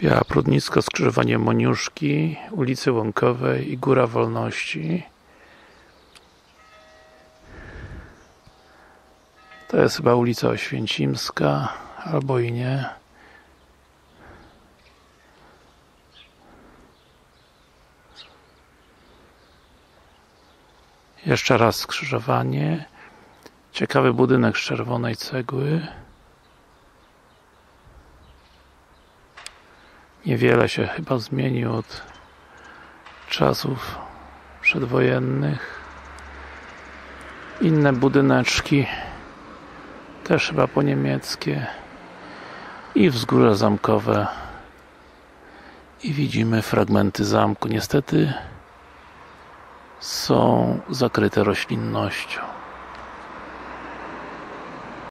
Biała Prudnicko, skrzyżowanie Moniuszki, ulicy Łąkowej i Góra Wolności. To jest chyba ulica Oświęcimska, albo i nie. Jeszcze raz skrzyżowanie. Ciekawy budynek z czerwonej cegły. Niewiele się chyba zmienił od czasów przedwojennych. Inne budyneczki też chyba po niemieckie i wzgórze zamkowe i widzimy fragmenty zamku. Niestety są zakryte roślinnością.